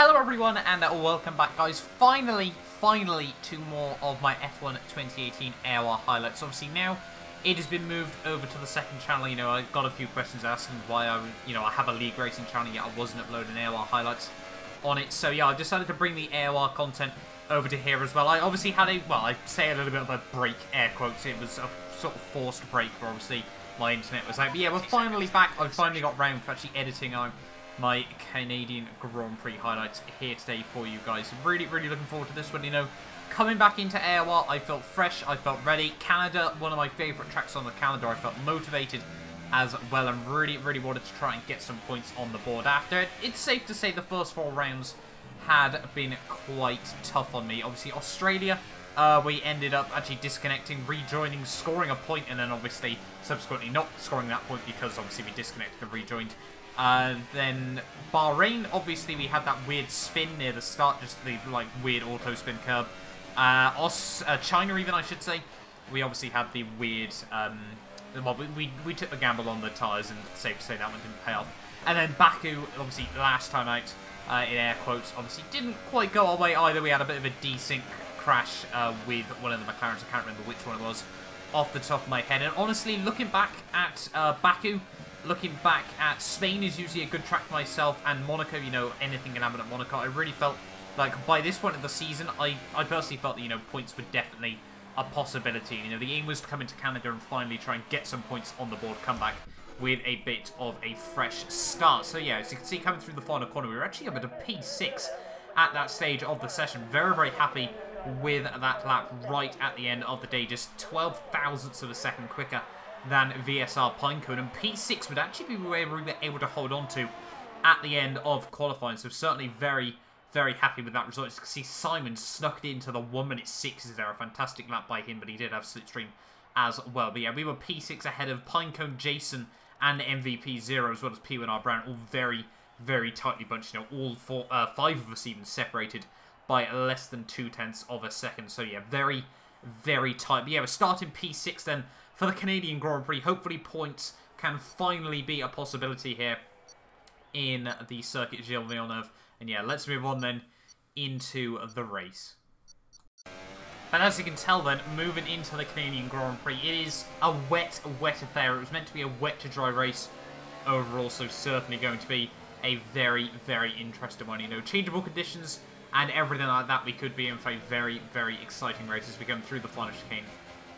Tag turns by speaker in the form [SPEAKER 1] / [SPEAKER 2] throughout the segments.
[SPEAKER 1] Hello everyone and welcome back guys, finally, finally to more of my F1 2018 AOR highlights. Obviously now it has been moved over to the second channel, you know, I got a few questions asking why I, you know, I have a league racing channel yet I wasn't uploading AOR highlights on it. So yeah, I decided to bring the AOR content over to here as well. I obviously had a, well, I say a little bit of a break, air quotes, it was a sort of forced break where obviously my internet was out. But yeah, we're finally back, I've finally got round to actually editing out my Canadian Grand Prix highlights here today for you guys. Really, really looking forward to this one. You know, coming back into AOR, I felt fresh, I felt ready. Canada, one of my favourite tracks on the calendar. I felt motivated as well and really, really wanted to try and get some points on the board after it. It's safe to say the first four rounds had been quite tough on me. Obviously, Australia, uh, we ended up actually disconnecting, rejoining, scoring a point, and then obviously subsequently not scoring that point because obviously we disconnected and rejoined. Uh, then Bahrain, obviously we had that weird spin near the start, just the like weird auto spin curve. Uh, uh, China even, I should say, we obviously had the weird, um, well, we, we, we took the gamble on the tyres and safe to say that one didn't pay off. And then Baku, obviously last time out, uh, in air quotes, obviously didn't quite go our way either. We had a bit of a desync crash uh, with one of the McLarens, I can't remember which one it was, off the top of my head. And honestly, looking back at uh, Baku, looking back at Spain is usually a good track for myself, and Monaco, you know, anything can happen at Monaco. I really felt like by this point of the season, I, I personally felt that, you know, points were definitely a possibility. You know, the aim was to come into Canada and finally try and get some points on the board, come back with a bit of a fresh start. So yeah, as you can see, coming through the final corner, we were actually up at a P6 at that stage of the session. Very, very happy with that lap right at the end of the day, just 12 thousandths of a second quicker than VSR Pinecone. And P6 would actually be able to hold on to at the end of qualifying. So certainly very, very happy with that result. As you can see, Simon snuck it into the 1 minute 6s there. A fantastic lap by him, but he did have slipstream as well. But yeah, we were P6 ahead of Pinecone Jason and MVP Zero, as well as P1R Brown, all very, very tightly bunched. You know, all four, uh, five of us even separated by less than two tenths of a second. So yeah, very, very tight. But yeah, we're starting P6 then for the Canadian Grand Prix. Hopefully points can finally be a possibility here in the Circuit Gilles Villeneuve. And yeah, let's move on then into the race. And as you can tell then, moving into the Canadian Grand Prix, it is a wet, wet affair. It was meant to be a wet to dry race overall, so certainly going to be a very, very interesting one. You know, changeable conditions and everything like that, we could be in for a very, very exciting race as we come through the final chicane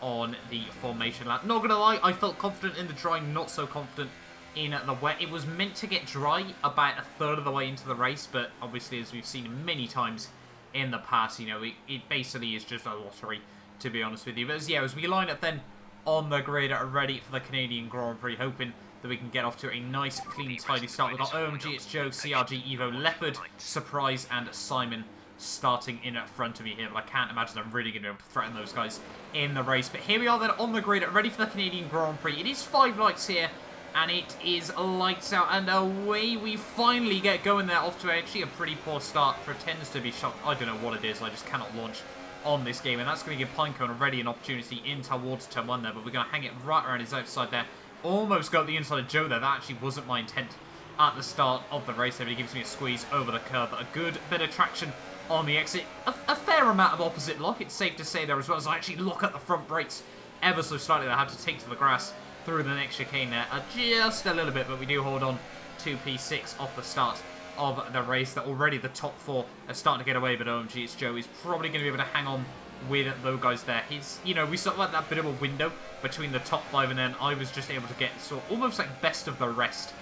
[SPEAKER 1] on the formation lap. Not gonna lie, I felt confident in the dry, not so confident in the wet. It was meant to get dry about a third of the way into the race, but obviously, as we've seen many times in the past, you know, it, it basically is just a lottery, to be honest with you. But as, yeah, as we line up then on the grid, ready for the Canadian Grand Prix, hoping that we can get off to a nice, clean, tidy start. We've got OMG, it's Joe, CRG, Evo, Leopard, Surprise, and Simon starting in at front of me here, but I can't imagine I'm really going to threaten those guys in the race. But here we are then on the grid, ready for the Canadian Grand Prix. It is five lights here, and it is lights out, and away we finally get going there off to actually a pretty poor start. Pretends to be shocked. I don't know what it is, I just cannot launch on this game, and that's going to give Pinecone already an opportunity in towards turn one there, but we're going to hang it right around his outside there. Almost got the inside of Joe there. That actually wasn't my intent at the start of the race there, but he gives me a squeeze over the curb. A good bit of traction on the exit. A, a, fair amount of opposite lock, it's safe to say there as well, as I actually lock at the front brakes ever so slightly. I had to take to the grass through the next chicane there uh, just a little bit, but we do hold on to P6 off the start of the race. That already the top four are starting to get away, but OMG, it's Joe. He's probably going to be able to hang on with those guys there. He's, you know, we sort of like that bit of a window between the top five, and then I was just able to get sort of almost like best of the rest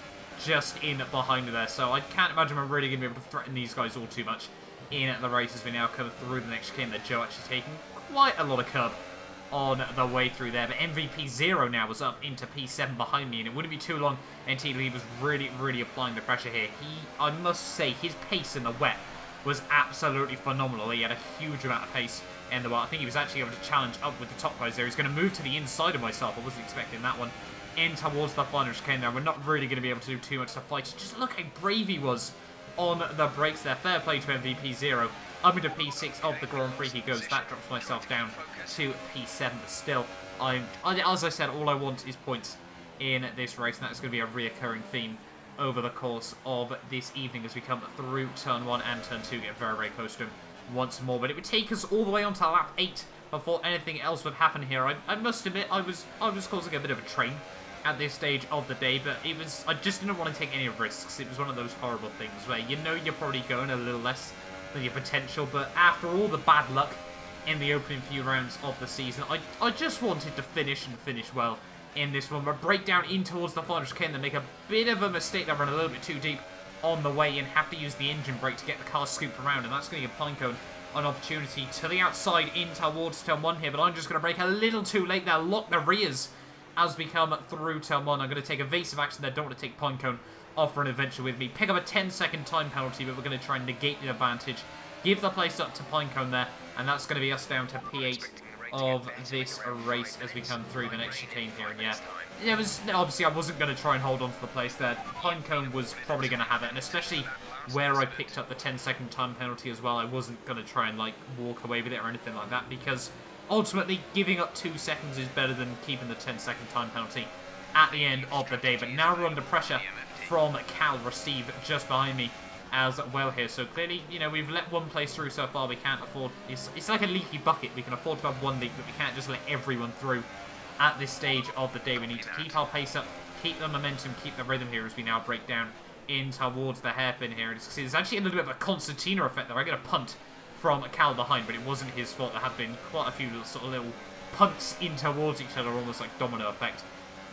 [SPEAKER 1] just in behind there. So I can't imagine I'm really going to be able to threaten these guys all too much in the race as we now come through the next chicane that Joe actually taking quite a lot of curb on the way through there. But MVP Zero now was up into P7 behind me, and it wouldn't be too long until he was really, really applying the pressure here. He, I must say, his pace in the wet was absolutely phenomenal. He had a huge amount of pace in the wet. I think he was actually able to challenge up with the top guys there. He's going to move to the inside of myself. I wasn't expecting that one. In towards the final chicane there. We're not really going to be able to do too much to fight. Just look how brave he was on the brakes there. Fair play to MVP Zero. Up into P6 of the Grand Prix he goes. That drops myself down to P7. But still, I'm as I said, all I want is points in this race. And that's going to be a reoccurring theme over the course of this evening as we come through turn 1 and turn 2, get very, very close to him once more. But it would take us all the way onto lap 8 before anything else would happen here. I, I must admit, I was I was causing a bit of a train at this stage of the day, but it was I just didn't want to take any risks. It was one of those horrible things where you know you're probably going a little less than your potential, but after all the bad luck in the opening few rounds of the season, I, I just wanted to finish and finish well in this one. But break down in towards the final chicane, they make a bit of a mistake. They run a little bit too deep on the way and have to use the engine brake to get the car scooped around, and that's going to give Pinecone an opportunity to the outside in towards turn 1 here, but I'm just going to break a little too late there, lock the rears as we come through 1. I'm going to take evasive action there, don't want to take Pinecone off for an adventure with me. Pick up a 10 second time penalty, but we're going to try and negate the advantage. Give the place up to Pinecone there, and that's going to be us down to P8 of this race as we come through the next chicane here. And yeah, it was obviously I wasn't going to try and hold on to the place there. Pinecone was probably going to have it, and especially where I picked up the 10 second time penalty as well, I wasn't going to try and like walk away with it or anything like that because ultimately giving up two seconds is better than keeping the 10 second time penalty at the end of the day. But now we're under pressure from Cal Steve just behind me as well here. So clearly, you know, we've let one place through so far. We can't afford... It's, it's like a leaky bucket. We can afford to have one leak, but we can't just let everyone through at this stage of the day. We need to keep our pace up, keep the momentum, keep the rhythm here as we now break down in towards the hairpin here. And there's actually a little bit of a concertina effect there. I get a punt from Cal behind, but it wasn't his fault. There have been quite a few little, sort of little punts in towards each other, almost like domino effect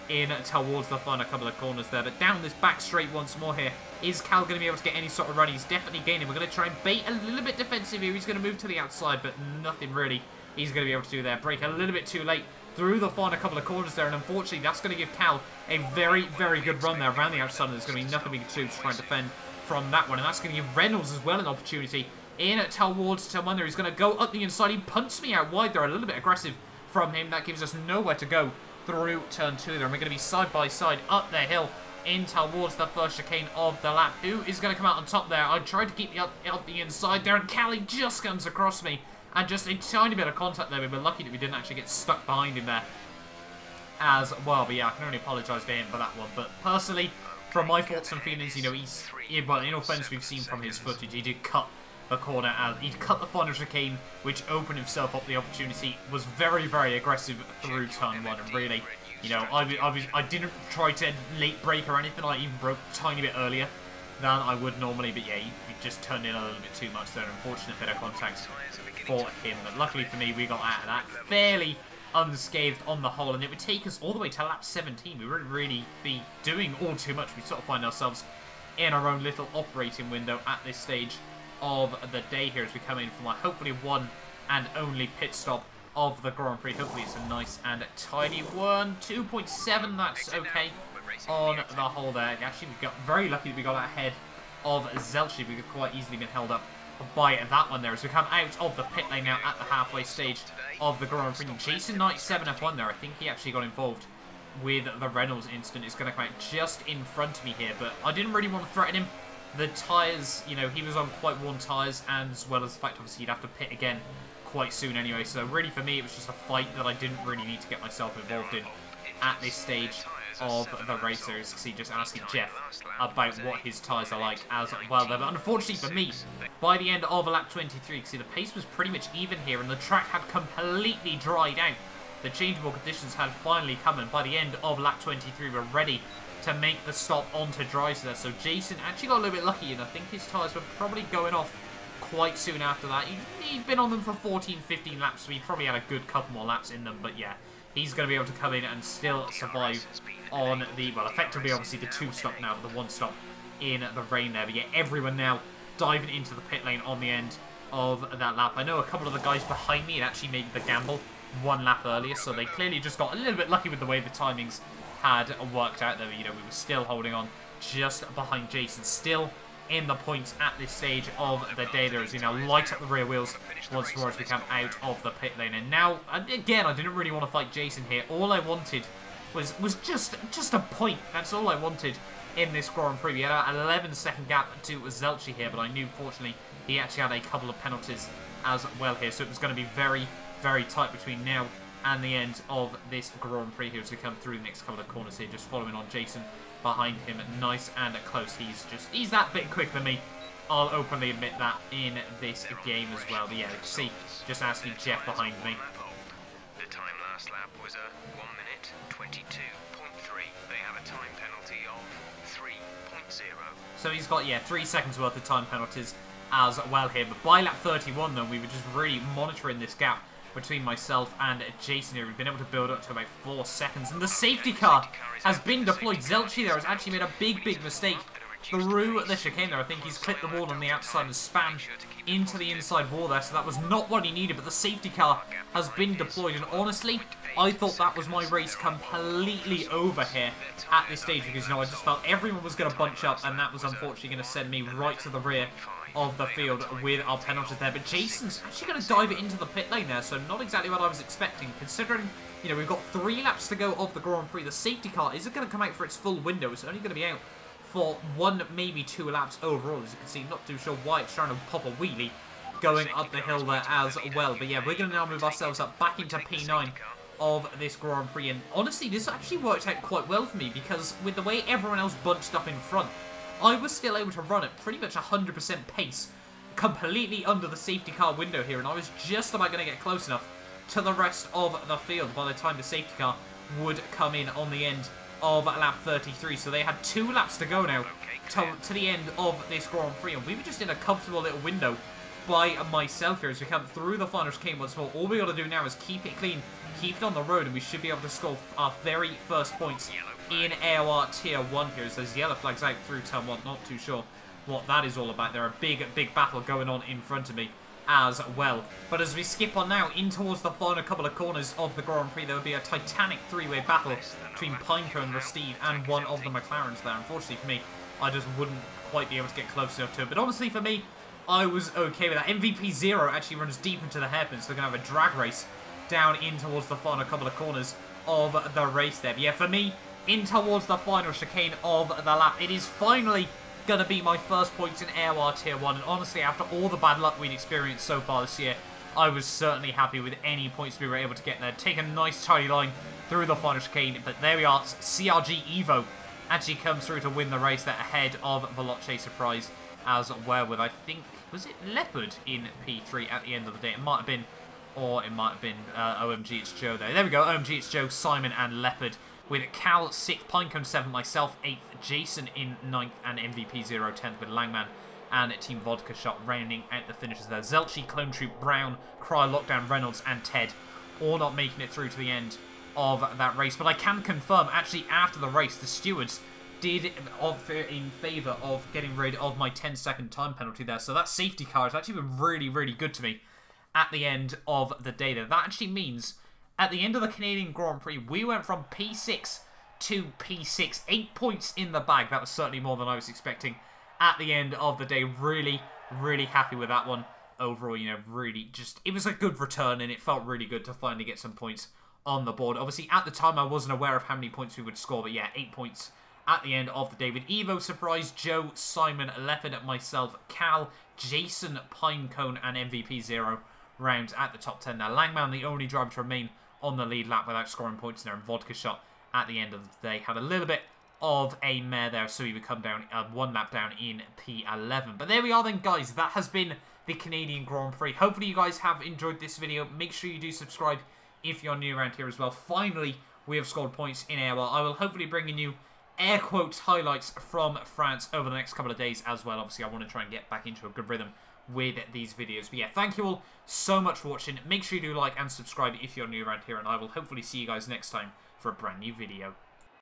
[SPEAKER 1] in towards the final couple of corners there. But down this back straight once more here. Is Cal going to be able to get any sort of run? He's definitely gaining. We're going to try and bait a little bit defensive here. He's going to move to the outside, but nothing really he's going to be able to do there. Break a little bit too late through the final couple of corners there, and unfortunately that's going to give Cal a very, very good run there around the outside, and there's going to be nothing we can do to try and defend from that one, and that's going to give Reynolds as well an opportunity in towards Telmunder. He's going to go up the inside. He punts me out wide there, a little bit aggressive from him. That gives us nowhere to go through turn two there, and we're going to be side by side up the hill in towards the first chicane of the lap. Who is going to come out on top there? I tried to keep the up, up the inside there, and Callie just comes across me and just a tiny bit of contact there. We were lucky that we didn't actually get stuck behind him there as well. But yeah, I can only apologise to him for that one. But personally, from my thoughts and feelings, you know, he's, well, in offence we've seen from his footage, he did cut the corner as he'd cut the final chicane, which opened himself up the opportunity, was very, very aggressive through turn one, and really, you know, I, I, I didn't try to late break or anything, I even broke a tiny bit earlier than I would normally, but yeah, he, he just turned in a little bit too much there, unfortunate bit of contact for him. But luckily for me, we got out of that fairly unscathed on the whole, and it would take us all the way to lap 17. We wouldn't really be doing all too much. We sort of find ourselves in our own little operating window at this stage of the day here as we come in from our hopefully one and only pit stop of the Grand Prix. Hopefully it's a nice and tidy one. 2.7, that's okay on the whole there. Actually, we got very lucky that we got ahead of Zelchi. We could quite easily been held up by that one there as we come out of the pit lane now at the halfway stage of the Grand Prix. Jason Knight 7F1 there, I think he actually got involved with the Reynolds incident. It's going to come out just in front of me here, but I didn't really want to threaten him. The tyres, you know, he was on quite worn tyres, and as well as the fact, obviously, he'd have to pit again quite soon anyway. So really, for me, it was just a fight that I didn't really need to get myself involved in at this stage of the racers. See, just asking Jeff about what his tyres are like as well. But unfortunately for me, by the end of lap 23, see, the pace was pretty much even here, and the track had completely dried out. The changeable conditions had finally come, and by the end of lap 23, we're ready to make the stop onto dry there. So Jason actually got a little bit lucky, and I think his tyres were probably going off quite soon after that. He'd, been on them for 14, 15 laps, so he probably had a good couple more laps in them, but yeah, he's going to be able to come in and still survive on the, well, effectively, obviously, the two stop now, but the one stop in the rain there. But yeah, everyone now diving into the pit lane on the end of that lap. I know a couple of the guys behind me had actually made the gamble one lap earlier, so they clearly just got a little bit lucky with the way the timings had worked out there. You know, we were still holding on just behind Jason, still in the points at this stage of the day there as we now light at the rear wheels once more as we come out of the pit lane. And now, again, I didn't really want to fight Jason here. All I wanted was was just just a point. That's all I wanted in this Grand Prix. We had an 11 second gap to Zelchi here, but I knew, fortunately, he actually had a couple of penalties as well here. So it was going to be very, very tight between now and the end of this Grand Prix here as we come through the next couple of corners here, just following on Jason behind him. Nice and close. He's just, he's that bit quicker than me. I'll openly admit that in this game as well. But yeah, see, just asking Jeff behind me.
[SPEAKER 2] The time last lap was a 1 minute 22.3. They have a time penalty of 3.0.
[SPEAKER 1] So he's got, yeah, three seconds worth of time penalties as well here. But by lap 31, though, we were just really monitoring this gap between myself and Jason here. We've been able to build up to about four seconds. And the safety car has been deployed. Zelchi there has actually made a big, big mistake through the chicane there. I think he's clipped the wall on the outside and spammed into the inside wall there. So that was not what he needed. But the safety car has been deployed. And honestly, I thought that was my race completely over here at this stage. Because, you know, I just felt everyone was going to bunch up. And that was unfortunately going to send me right to the rear of the field with our penalties there. But Jason's actually going to dive it into the pit lane there, so not exactly what I was expecting, considering, you know, we've got three laps to go of the Grand Prix. The safety car isn't going to come out for its full window. It's only going to be out for one, maybe two laps overall. As you can see, not too sure why it's trying to pop a wheelie going up the hill there as well. But yeah, we're going to now move ourselves up back into P9 of this Grand Prix. And honestly, this actually worked out quite well for me because with the way everyone else bunched up in front, I was still able to run at pretty much 100% pace, completely under the safety car window here, and I was just about going to get close enough to the rest of the field by the time the safety car would come in on the end of lap 33. So they had two laps to go now to, to the end of this Grand Prix, and we were just in a comfortable little window by myself here as we come through the final chicane once more. All we got to do now is keep it clean, keep it on the road, and we should be able to score our very first points in AOR Tier 1 here. So there's yellow flags out through turn 1. Not too sure what that is all about. There are a big, big battle going on in front of me as well. But as we skip on now in towards the final couple of corners of the Grand Prix, there will be a titanic three-way battle between Pinecone, Steve, and one of the McLarens there. Unfortunately for me, I just wouldn't quite be able to get close enough to it. But honestly for me, I was okay with that. MVP Zero actually runs deep into the hairpin, so we're going to have a drag race down in towards the final couple of corners of the race there. But yeah, for me, in towards the final chicane of the lap. It is finally to be my first points in AOR Tier 1, and honestly, after all the bad luck we'd experienced so far this year, I was certainly happy with any points we were able to get there. Take a nice tidy line through the final chicane, but there we are, CRG Evo actually comes through to win the race there ahead of Veloce Surprise as well with, I think, was it Leopard in P3 at the end of the day? It might have been, or it might have been uh, OMG, it's Joe there. There we go, OMG, it's Joe, Simon and Leopard with Cal 6th, Pinecone 7, myself 8th, Jason in 9th, and MVP 0 10th with Langman and Team Vodka Shot rounding out the finishes there. Zelchi, Clone Troop, Brown, Cry, Lockdown, Reynolds, and Ted all not making it through to the end of that race. But I can confirm, actually, after the race, the stewards did offer in favour of getting rid of my 10 second time penalty there. So that safety car has actually been really, really good to me at the end of the day there. That actually means at the end of the Canadian Grand Prix, we went from P6 to P6. Eight points in the bag. That was certainly more than I was expecting at the end of the day. Really, really happy with that one. Overall, you know, really just... It was a good return, and it felt really good to finally get some points on the board. Obviously, at the time, I wasn't aware of how many points we would score, but yeah, eight points at the end of the day with Evo, Surprise, Joe, Simon, Leopard, myself, Cal, Jason, Pinecone, and MVP Zero rounds at the top 10 now. Langman, the only driver to remain on the lead lap without scoring points there. And Vodka Shot at the end of the day had a little bit of a mare there, so he would come down uh, one lap down in P11. But there we are then, guys. That has been the Canadian Grand Prix. Hopefully you guys have enjoyed this video. Make sure you do subscribe if you're new around here as well. Finally, we have scored points in AOR. I will hopefully bring in you air quotes highlights from France over the next couple of days as well. Obviously, I want to try and get back into a good rhythm with these videos. But yeah, thank you all so much for watching. Make sure you do like and subscribe if you're new around here, and I will hopefully see you guys next time for a brand new video.